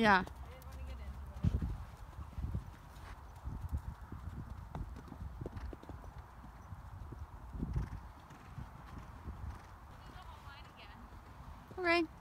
Yeah. Okay. One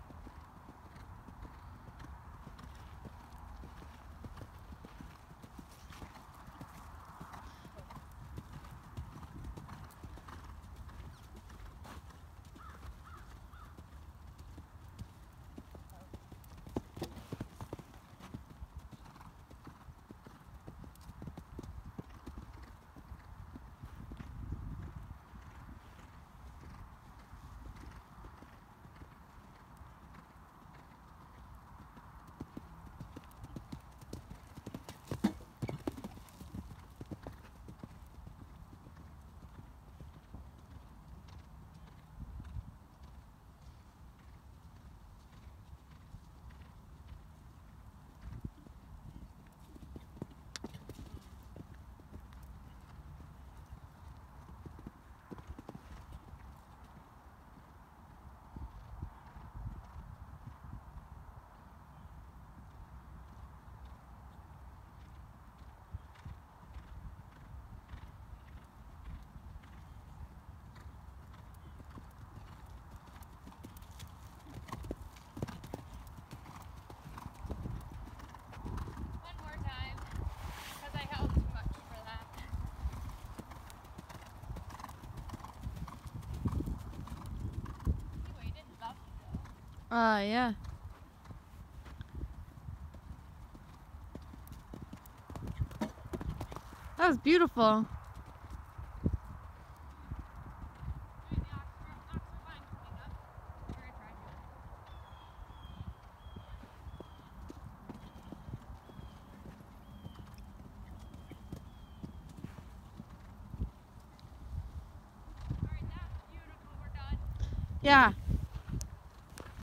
Uh, yeah. That was beautiful. Yeah.